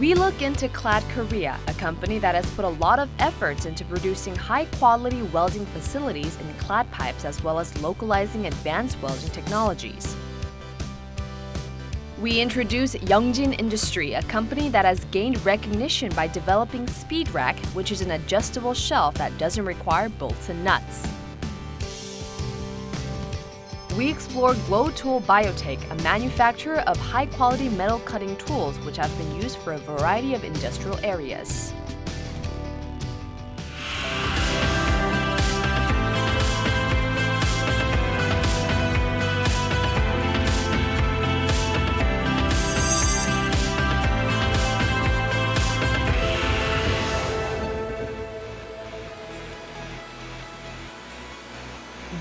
We look into Clad Korea, a company that has put a lot of efforts into producing high-quality welding facilities in clad pipes as well as localizing advanced welding technologies. We introduce Youngjin Industry, a company that has gained recognition by developing Speed Rack, which is an adjustable shelf that doesn't require bolts and nuts. We explore Glo Tool Biotech, a manufacturer of high-quality metal cutting tools which have been used for a variety of industrial areas.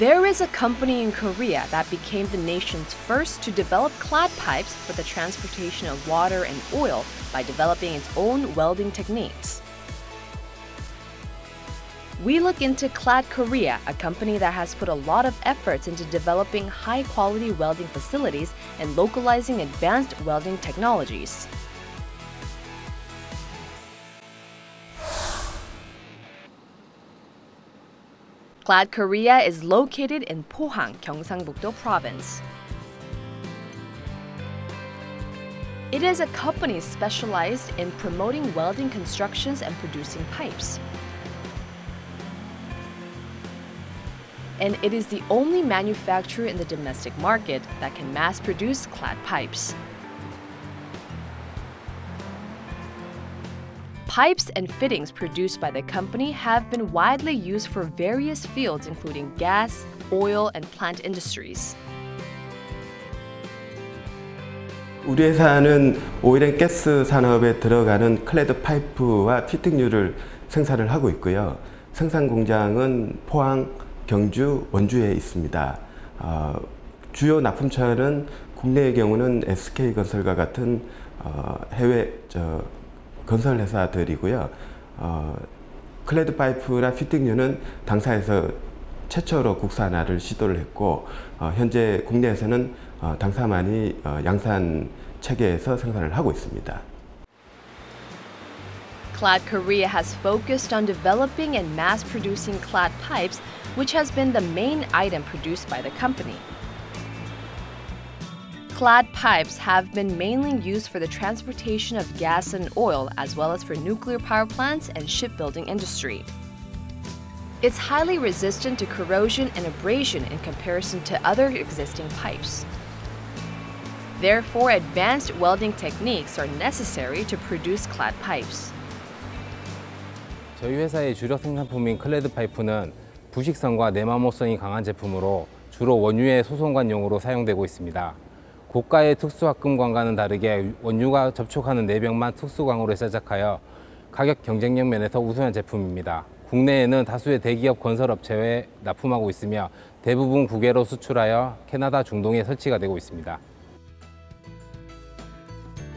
There is a company in Korea that became the nation's first to develop clad pipes for the transportation of water and oil by developing its own welding techniques. We look into Clad Korea, a company that has put a lot of efforts into developing high quality welding facilities and localizing advanced welding technologies. Clad Korea is located in Pohang, Gyeongsangbuk-do province. It is a company specialized in promoting welding constructions and producing pipes. And it is the only manufacturer in the domestic market that can mass produce clad pipes. Pipes and fittings produced by the company have been widely used for various fields including gas, oil, and plant industries. 우리 회사는 오일 앤 가스 산업에 들어가는 클레드 파이프와 피팅류를 생산을 하고 있고요. 생산 공장은 포항, 경주, 원주에 있습니다. 어, 주요 납품처는 국내의 경우는 SK건설과 같은 어, 해외 저, 건설 회사들이고요. 어, 클레드 파이프나 피팅류는 당사에서 최초로 국산화를 시도를 했고 어, 현재 국내에서는 어, 당사만이 어, 양산 체계에서 생산을 하고 있습니다. Clad Korea has focused on developing and mass producing clad pipes, which has been the main item produced by the company. Clad pipes have been mainly used for the transportation of gas and oil, as well as for nuclear power plants and shipbuilding industry. It's highly resistant to corrosion and abrasion in comparison to other existing pipes. Therefore, advanced welding techniques are necessary to produce clad pipes. 저희 회사의 주력 생산품인 클레드 파이프는 부식성과 내마모성이 강한 제품으로 주로 원유의 소송관용으로 사용되고 있습니다. 고가의 특수합금광과는 다르게 원유가 접촉하는 내벽만 특수광으로 제작하여 가격 경쟁력 면에서 우수한 제품입니다. 국내에는 다수의 대기업 건설업체에 납품하고 있으며 대부분 국외로 수출하여 캐나다 중동에 설치가 되고 있습니다.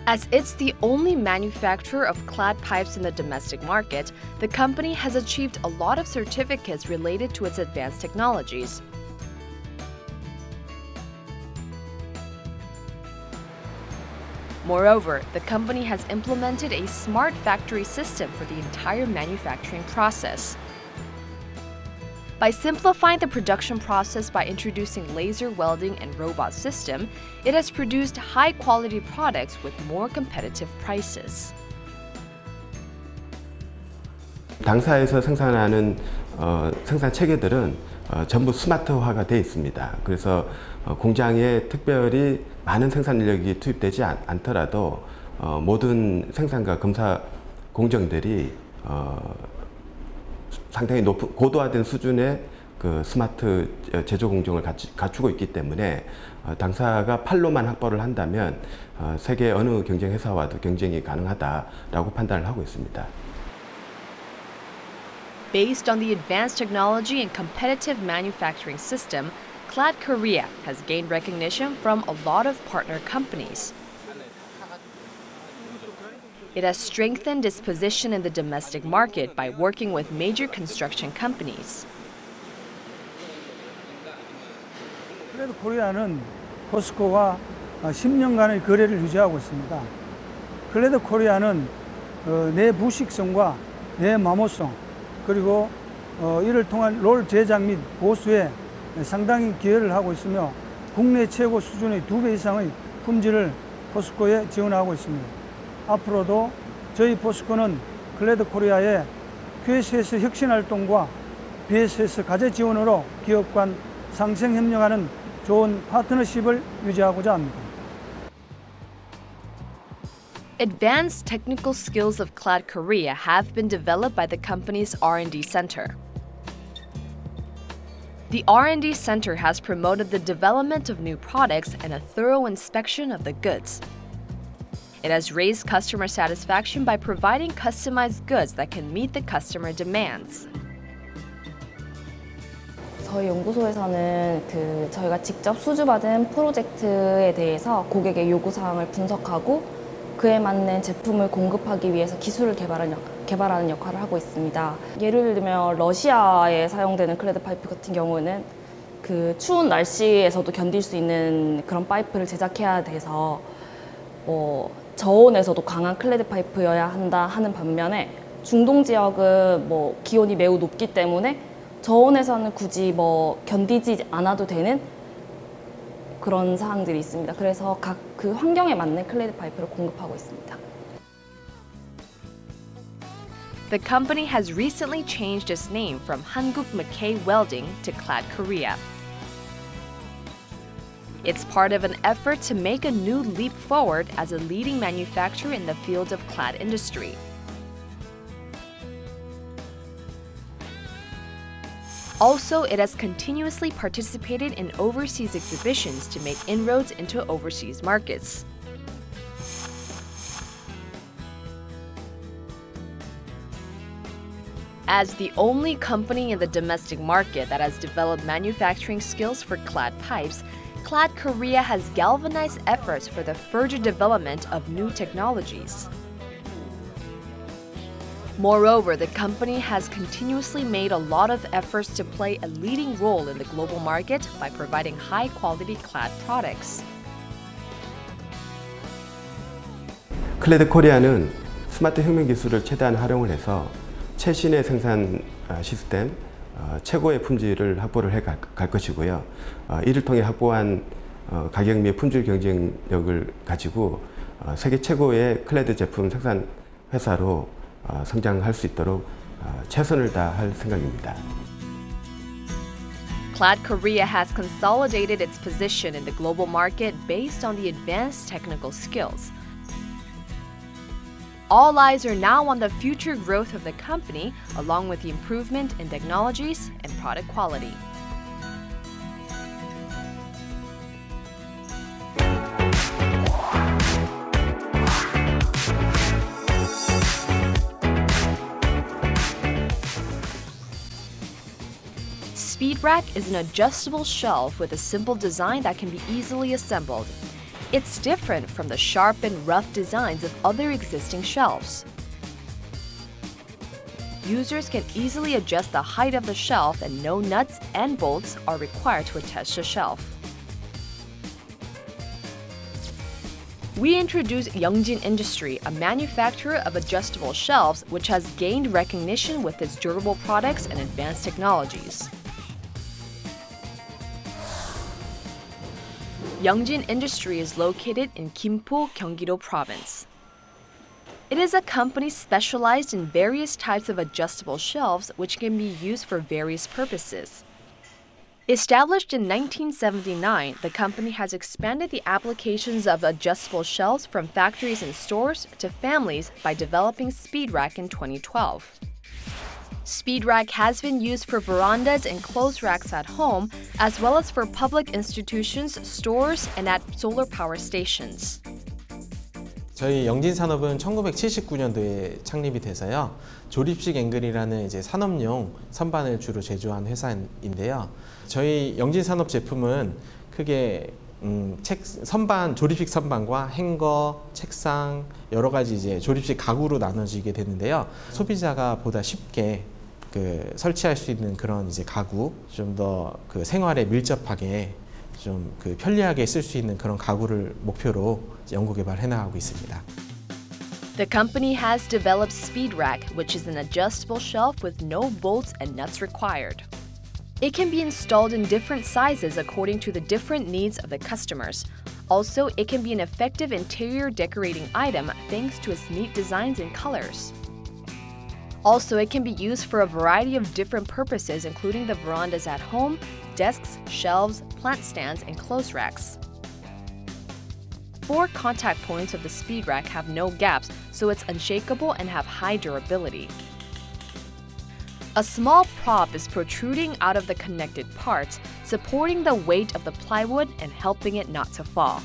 As it's the only manufacturer of clad pipes in the domestic market, the company has achieved a lot of certificates related to its advanced technologies. Moreover, the company has implemented a smart factory system for the entire manufacturing process. By simplifying the production process by introducing laser welding and robot system, it has produced high-quality products with more competitive prices. 당사에서 생산하는 어, 생산 체계들은 어, 전부 스마트화가 되어 있습니다. 그래서 어, 공장에 특별히 많은 생산 인력이 투입되지 않, 더라도 어, 모든 생산과 검사 공정들이 어, 상당히 높은 고도화된 수준의 그 스마트 제조 공정을 갖추, 갖추 고 있기 때문에 어, 당사가 팔로만 확보를 한다면 어, 세계 어느 경쟁 회사와도 경쟁이 가능하다라고 판단을 하고 있습니다. Based on the advanced technology and competitive manufacturing system, Clad Korea has gained recognition from a lot of partner companies. It has strengthened its position in the domestic market by working with major construction companies. 클레드 코리아는 포스코와 10년간의 거래를 유지하고 있습니다. 클레드 코리아는 내 부식성과 내 마모성 그리고 이를 통한 롤 제작 및 보수에 상당히 기여를 하고 있으며 국내 최고 수준의 두 배 이상의 품질을 포스코에 지원하고 있습니다. 앞으로도 저희 포스코는 클레드 코리아의 QSS 혁신 활동과 BSS 과제 지원으로 기업 간 상생 협력하는 좋은 파트너십을 유지하고자 합니다. Advanced technical skills of Clad Korea have been developed by the company's R&D center. The R&D center has promoted the development of new products and a thorough inspection of the goods. It has raised customer satisfaction by providing customized goods that can meet the customer demands. 저희 연구소에서는 그 저희가 직접 수주받은 프로젝트에 대해서 고객의 요구사항을 분석하고 그에 맞는 제품을 공급하기 위해서 기술을 개발하는, 역, 개발하는 역할을 하고 있습니다. 예를 들면 러시아에 사용되는 클레드 파이프 같은 경우는 그 추운 날씨에서도 견딜 수 있는 그런 파이프를 제작해야 돼서 뭐 저온에서도 강한 클레드 파이프여야 한다 하는 반면에 중동 지역은 뭐 기온이 매우 높기 때문에 저온에서는 굳이 뭐 견디지 않아도 되는 그런 사항들이 있습니다. 그래서 각 그 환경에 맞는 클레드 파이프를 공급하고 있습니다. The company has recently changed its name from Hanguk McKay Welding to Clad Korea. It's part of an effort to make a new leap forward as a leading manufacturer in the field of clad industry. Also, it has continuously participated in overseas exhibitions to make inroads into overseas markets. As the only company in the domestic market that has developed manufacturing skills for clad pipes, Clad Korea has galvanized efforts for the further development of new technologies. Moreover, the company has continuously made a lot of efforts to play a leading role in the global market by providing high quality clad products. 클레드 코리아는 스마트 혁명 기술을 최대한 활용을 해서 최신의 생산 어, 시스템, 어, 최고의 품질을 확보를 해 갈 것이고요. 어, 이를 통해 확보한 가격 및 품질 경쟁력을 가지고 세계 최고의 클레드 제품 생산 회사로 성장할 수 있도록 최선을 다할 생각입니다. Clad Korea has consolidated its position in the global market based on the advanced technical skills. All eyes are now on the future growth of the company, along with the improvement in technologies and product quality. Speed Rack is an adjustable shelf with a simple design that can be easily assembled. It's different from the sharp and rough designs of other existing shelves. Users can easily adjust the height of the shelf and no nuts and bolts are required to attach the shelf. We introduced Youngjin Industry, a manufacturer of adjustable shelves which has gained recognition with its durable products and advanced technologies. Youngjin Industry is located in Gimpo, Gyeonggi-do Province. It is a company specialized in various types of adjustable shelves which can be used for various purposes. Established in 1979, the company has expanded the applications of adjustable shelves from factories and stores to families by developing SpeedRack in 2012. SpeedRack has been used for verandas and clothes racks at home, as well as for public institutions, stores, and at solar power stations. 저희 영진산업은 1979년도에 창립이 돼서요. 조립식 앵글이라는 이제 산업용 선반을 주로 제조한 회사인데요. 저희 영진산업 제품은 크게 음, 책 선반 조립식 선반과 행거, 책상 여러 가지 이제 조립식 가구로 나눠지게 되는데요. 소비자가 보다 쉽게 그 설치할 수 있는 그런 이제 가구 좀 더 그 생활에 밀접하게 좀 그 편리하게 쓸 수 있는 그런 가구를 목표로 연구 개발해 나가고 있습니다. The company has developed Speed Rack, which is an adjustable shelf with no bolts and nuts required. It can be installed in different sizes according to the different needs of the customers. Also, it can be an effective interior decorating item thanks to its neat designs and colors. Also, it can be used for a variety of different purposes, including the verandas at home, desks, shelves, plant stands, and clothes racks. Four contact points of the speed rack have no gaps, so it's unshakable and have high durability. A small prop is protruding out of the connected parts, supporting the weight of the plywood and helping it not to fall.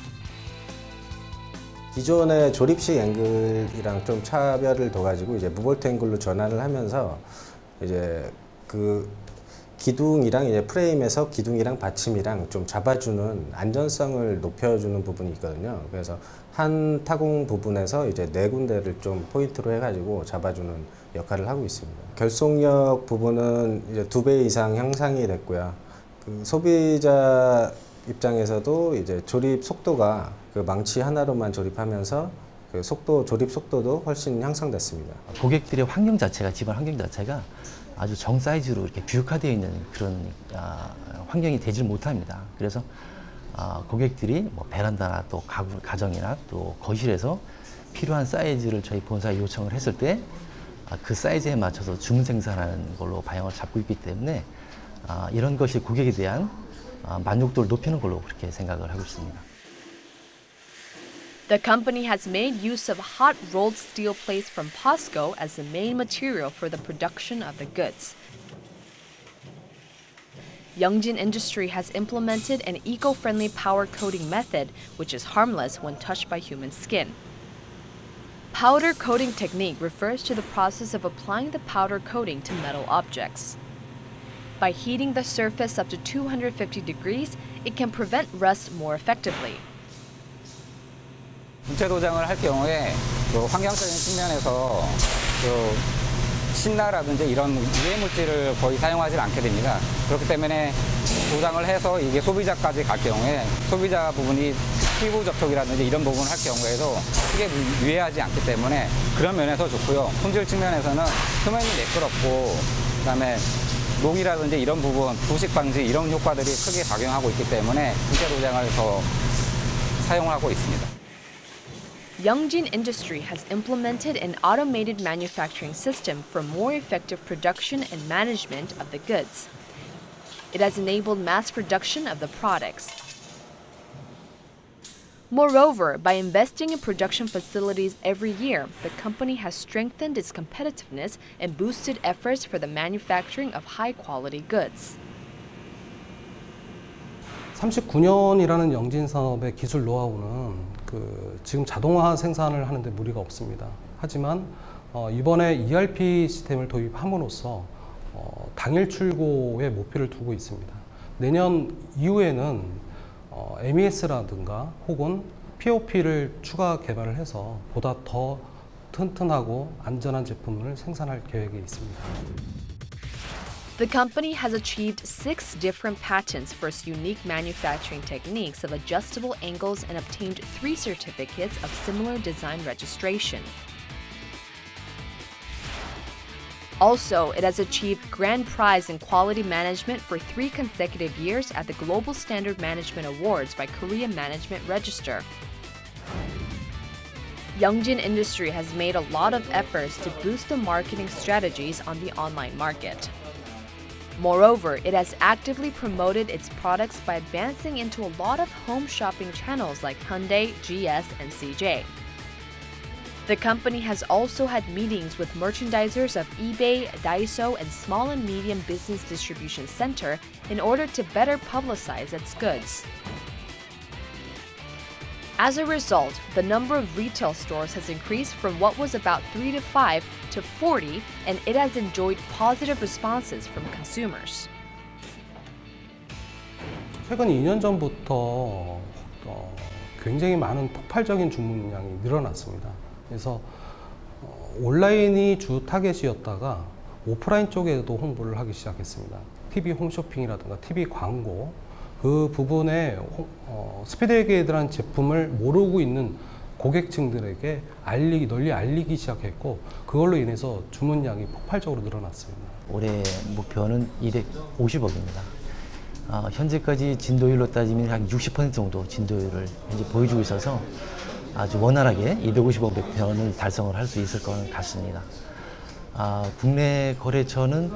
기존의 조립식 앵글이랑 좀 차별을 둬가지고 이제 무볼트 앵글로 전환을 하면서 이제 그 기둥이랑 이제 프레임에서 기둥이랑 받침이랑 좀 잡아주는 안전성을 높여주는 부분이 있거든요. 그래서 한 타공 부분에서 이제 네 군데를 좀 포인트로 해가지고 잡아주는 역할을 하고 있습니다. 결속력 부분은 이제 두 배 이상 향상이 됐고요. 그 소비자 입장에서도 이제 조립 속도가 그 망치 하나로만 조립하면서 그 속도 조립 속도도 훨씬 향상됐습니다. 고객들의 환경 자체가 집안 환경 자체가 아주 정 사이즈로 이렇게 규격화되어 있는 그런 아, 환경이 되질 못합니다. 그래서 아, 고객들이 뭐 베란다나 또 가구, 가정이나 또 거실에서 필요한 사이즈를 저희 본사에 요청을 했을 때 그 사이즈에 맞춰서 주문 생산하는 걸로 방향을 잡고 있기 때문에 아, 이런 것이 고객에 대한 아, 만족도를 높이는 걸로 그렇게 생각을 하고 있습니다. The company has made use of hot rolled steel plates from POSCO as the main material for the production of the goods. Youngjin Industry has implemented an eco friendly powder coating method, which is harmless when touched by human skin. Powder coating technique refers to the process of applying the powder coating to metal objects. By heating the surface up to 250 degrees, it can prevent rust more effectively. 분체 도장을 할 경우에 그 환경적인 측면에서 그 신나라든지 이런 유해 물질을 거의 사용하지 않게 됩니다. 그렇기 때문에 도장을 해서 이게 소비자까지 갈 경우에 소비자 부분이 피부 접촉이라든지 이런 부분을 할 경우에도 크게 유해하지 않기 때문에 그런 면에서 좋고요. 품질 측면에서는 표면이 매끄럽고 그다음에 녹이라든지 이런 부분, 부식 방지 이런 효과들이 크게 작용하고 있기 때문에 분체 도장을 더 사용하고 있습니다. Youngjin Industry has implemented an automated manufacturing system for more effective production and management of the goods. It has enabled mass production of the products. Moreover, by investing in production facilities every year, the company has strengthened its competitiveness and boosted efforts for the manufacturing of high quality goods. 39년이라는 영진 산업의 기술 노하우는 그 지금 자동화 생산을 하는데 무리가 없습니다. 하지만 어, 이번에 ERP 시스템을 도입함으로써 어, 당일 출고의 목표를 두고 있습니다. 내년 이후에는 어, MES라든가 혹은 POP를 추가 개발을 해서 보다 더 튼튼하고 안전한 제품을 생산할 계획에 있습니다. The company has achieved six different patents for its unique manufacturing techniques of adjustable angles and obtained three certificates of similar design registration. Also, it has achieved grand prize in quality management for three consecutive years at the Global Standard Management Awards by Korea Management Registrar. Youngjin Industry has made a lot of efforts to boost the marketing strategies on the online market. Moreover, it has actively promoted its products by advancing into a lot of home shopping channels like Hyundai, GS, and CJ. The company has also had meetings with merchandisers of eBay, Daiso, and Small and Medium Business Distribution Center in order to better publicize its goods. As a result, the number of retail stores has increased from what was about 3 to 5 to 40, and it has enjoyed positive responses from consumers. 최근 2년 전부터 어, 굉장히 많은 폭발적인 주문량이 늘어났습니다. 그래서 어, 온라인이 주 타겟이었다가 오프라인 쪽에도 홍보를 하기 시작했습니다. TV 홈쇼핑이라든가 TV 광고 그 부분에 호- 어, 스피드에게들한 제품을 모르고 있는 고객층들에게 알리기 널리 알리기 시작했고 그걸로 인해서 주문량이 폭발적으로 늘어났습니다. 올해 목표는 250억입니다. 어, 현재까지 진도율로 따지면 한 60% 정도 진도율을 현재 보여주고 있어서 아주 원활하게 250억 목표는 달성을 할 수 있을 것 같습니다. 아, 국내 거래처는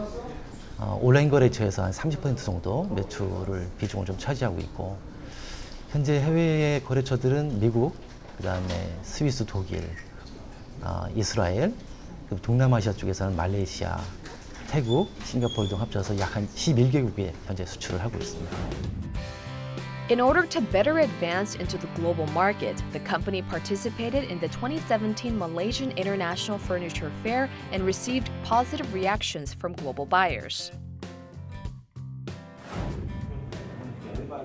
어, 온라인 거래처에서 한 30% 정도 매출을 비중을 좀 차지하고 있고 현재 해외 거래처들은 미국, 그 다음에 스위스, 독일, 어, 이스라엘, 그리고 동남아시아 쪽에서는 말레이시아, 태국, 싱가포르 등 합쳐서 약 한 11개국에 현재 수출을 하고 있습니다. In order to better advance into the global market, the company participated in the 2017 Malaysian International Furniture Fair and received positive reactions from global buyers.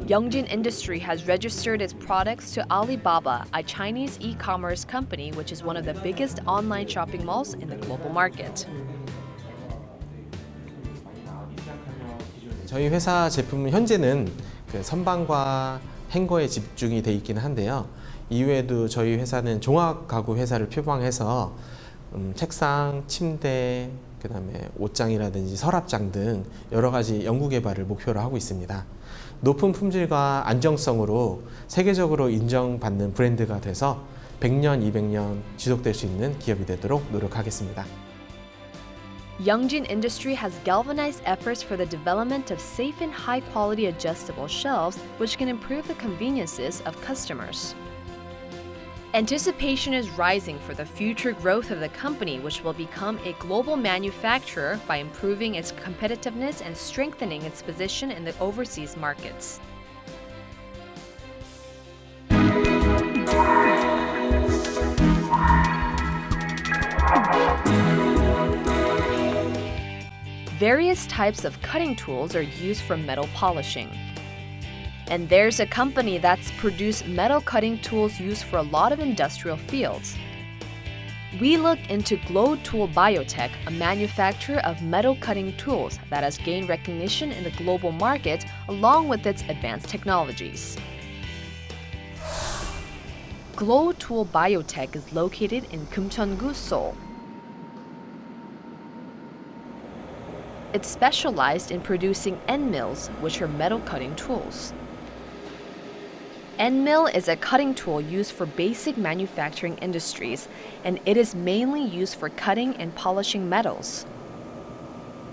Youngjin Industry has registered its products to Alibaba, a Chinese e-commerce company which is one of the biggest online shopping malls in the global market. 저희 회사 제품은 현재는 그 선반과 행거에 집중이 돼 있기는 한데요. 이외에도 저희 회사는 종합 가구 회사를 표방해서 음, 책상, 침대, 그 다음에 옷장이라든지 서랍장 등 여러 가지 연구 개발을 목표로 하고 있습니다. 높은 품질과 안정성으로 세계적으로 인정받는 브랜드가 돼서 100년, 200년 지속될 수 있는 기업이 되도록 노력하겠습니다. Youngjin Industry has galvanized efforts for the development of safe and high quality adjustable shelves which can improve the conveniences of customers. Anticipation is rising for the future growth of the company, which will become a global manufacturer by improving its competitiveness and strengthening its position in the overseas markets. Various types of cutting tools are used for metal polishing. And there's a company that's produced metal cutting tools used for a lot of industrial fields. We look into Glo Tool Biotech, a manufacturer of metal cutting tools that has gained recognition in the global market along with its advanced technologies. Glo Tool Biotech is located in Kumcheongu, Seoul. It specialized in producing end mills, which are metal cutting tools. End mill is a cutting tool used for basic manufacturing industries, and it is mainly used for cutting and polishing metals.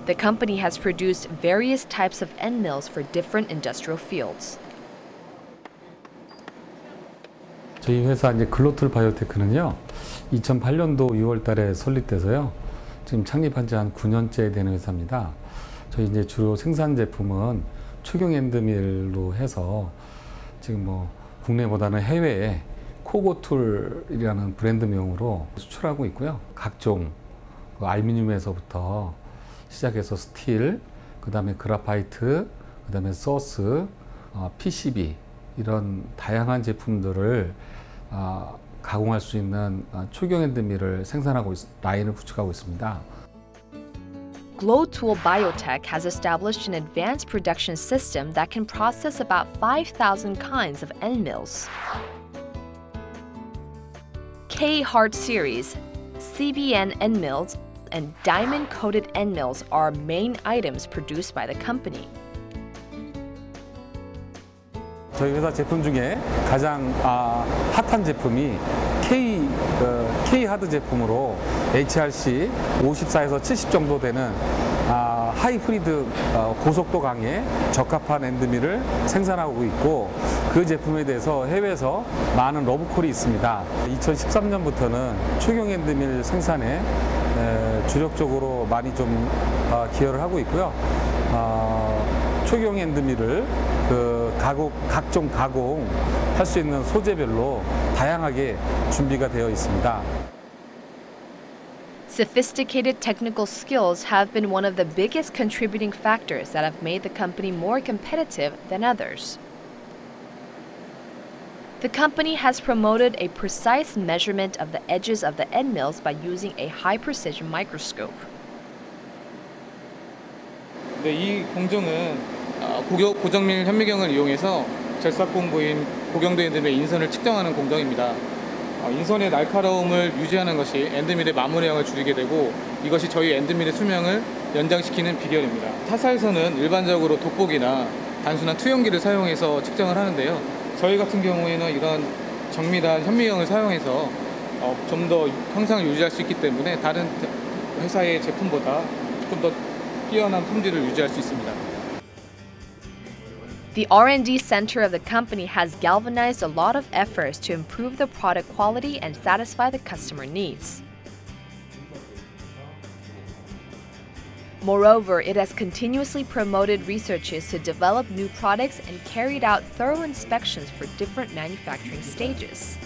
The company has produced various types of end mills for different industrial fields. 저희 회사 이제 글로툴 바이오테크는요. 2008년도 6월 설립돼서요. 지금 창립한 지 한 9년째 되는 회사입니다. 저희 이제 주로 생산 제품은 초경 엔드밀로 해서 지금 뭐 국내보다는 해외에 코고툴이라는 브랜드명으로 수출하고 있고요. 각종 그 알루미늄에서부터 시작해서 스틸, 그 다음에 그라파이트, 그 다음에 소스, 어, PCB 이런 다양한 제품들을 어, 가공할 수 있는 생산하고 있, 라인을 구축하고 있습니다. Glo Tool Biotech has established an advanced production system that can process about 5,000 kinds of end mills. K-Hard series, CBN end mills, and diamond-coated end mills are main items produced by the company. 저희 회사 제품 중에 가장 아, 핫한 제품이 K 어, K 하드 제품으로 HRC 54에서 70 정도 되는 아, 하이프리드 어, 고속도 강에 적합한 엔드밀을 생산하고 있고 그 제품에 대해서 해외에서 많은 러브콜이 있습니다. 2013년부터는 초경 엔드밀 생산에 에, 주력적으로 많이 좀 어, 기여를 하고 있고요. 어, 초경 엔드밀을 그 가공, 각종 가공할 수 있는 소재별로 다양하게 준비가 되어 있습니다. Sophisticated technical skills have been one of the biggest contributing factors that have made the company more competitive than others. The company has promoted a precise measurement of the edges of the end mills by using a high precision microscope. 네, 이 공정은 어, 고교, 고정밀 현미경을 이용해서 절삭공구인 고경도인들의 인선을 측정하는 공정입니다. 어, 인선의 날카로움을 유지하는 것이 엔드밀의 마무리형을 줄이게 되고 이것이 저희 엔드밀의 수명을 연장시키는 비결입니다. 타사에서는 일반적으로 돋보기나 단순한 투영기를 사용해서 측정을 하는데요. 저희 같은 경우에는 이런 정밀한 현미형을 사용해서 어, 좀더 형상을 유지할 수 있기 때문에 다른 회사의 제품보다 좀더 뛰어난 품질을 유지할 수 있습니다. The R&D center of the company has galvanized a lot of efforts to improve the product quality and satisfy the customer needs. Moreover, it has continuously promoted researches to develop new products and carried out thorough inspections for different manufacturing stages.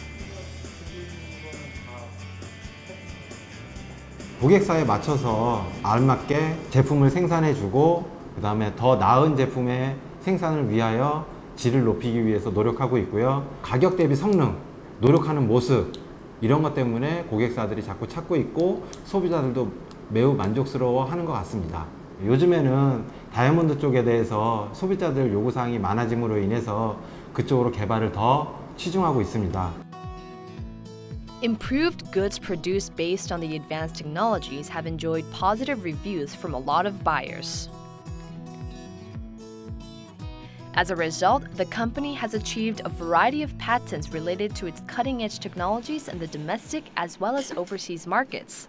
고객사에 맞춰서 알맞게 제품을 생산해주고 그 다음에 더 나은 제품의 생산을 위하여 질을 높이기 위해서 노력하고 있고요. 가격 대비 성능, 노력하는 모습 이런 것 때문에 고객사들이 자꾸 찾고 있고 소비자들도 매우 만족스러워 하는 것 같습니다. 요즘에는 다이아몬드 쪽에 대해서 소비자들 요구사항이 많아짐으로 인해서 그쪽으로 개발을 더 치중하고 있습니다. Improved goods produced based on the advanced technologies have enjoyed positive reviews from a lot of buyers. As a result, the company has achieved a variety of patents related to its cutting edge technologies in the domestic as well as overseas markets.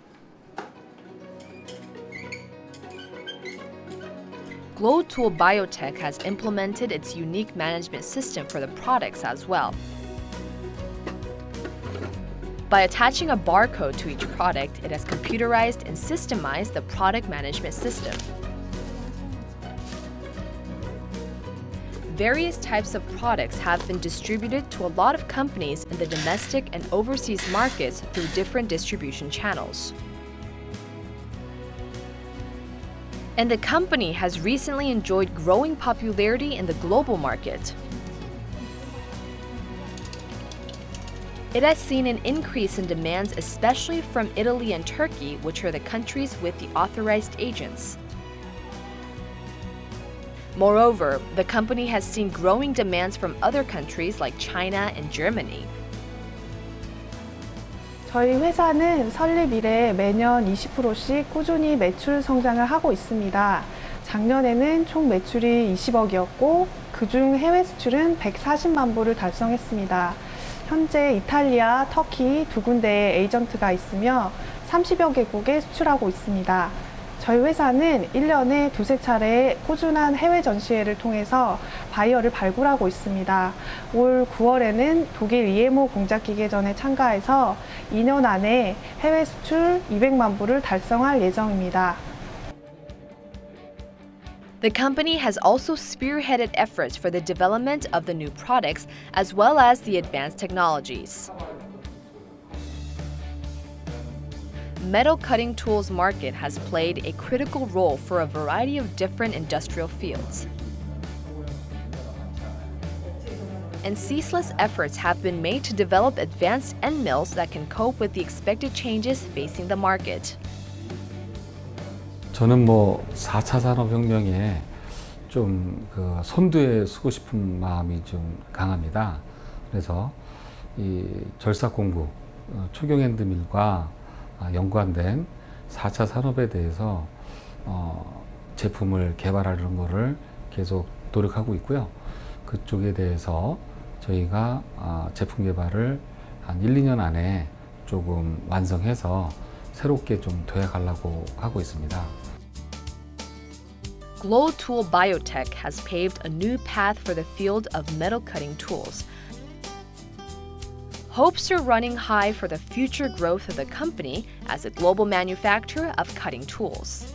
Glo Tool Biotech has implemented its unique management system for the products as well. By attaching a barcode to each product, it has computerized and systemized the product management system. Various types of products have been distributed to a lot of companies in the domestic and overseas markets through different distribution channels. And the company has recently enjoyed growing popularity in the global market. It has seen an increase in demands, especially from Italy and Turkey, which are the countries with the authorized agents. Moreover, the company has seen growing demands from other countries like China and Germany. 저희 회사는 설립 이래 매년 20%씩 꾸준히 매출 성장을 하고 있습니다. 작년에는 총 매출이 20억이었고 그중 해외 수출은 140만 부를 달성했습니다. 현재 이탈리아, 터키 두 군데의 에이전트가 있으며 30여 개국에 수출하고 있습니다. 저희 회사는 1년에 두세 차례 꾸준한 해외 전시회를 통해서 바이어를 발굴하고 있습니다. 올 9월에는 독일 EMO 공작 기계전에 참가해서 2년 안에 해외 수출 200만 부를 달성할 예정입니다. The company has also spearheaded efforts for the development of the new products as well as the advanced technologies. metal cutting tools market has played a critical role for a variety of different industrial fields. And ceaseless efforts have been made to develop advanced end mills that can cope with the expected changes facing the market. 저는 뭐 4차 산업혁명에 좀그 선두에 서고 싶은 마음이 좀 강합니다. 그래서 이 절삭공구, 초경엔드밀과 연관된 4차 산업에 대해서 어, 제품을 개발하는 것을 계속 노력하고 있고요. 그쪽에 대해서 저희가 어, 제품 개발을 한 1, 2년 안에 조금 완성해서 새롭게 좀 도약하려고 하고 있습니다. Glow Tool Biotech has paved a new path for the field of metal cutting tools. Hopes are running high for the future growth of the company as a global manufacturer of cutting tools.